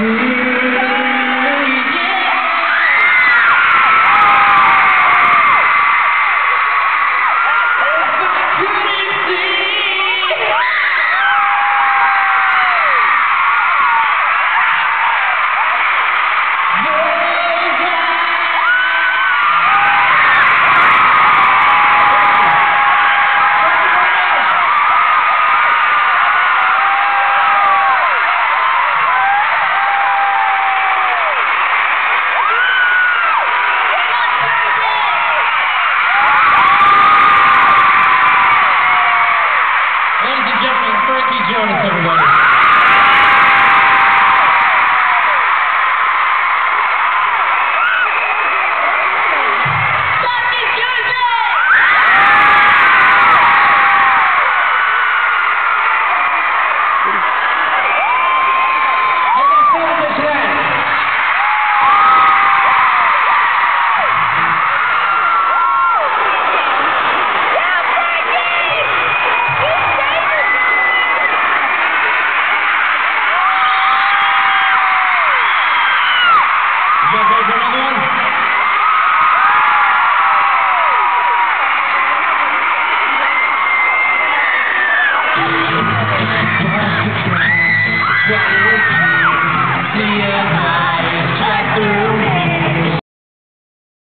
Mm-hmm.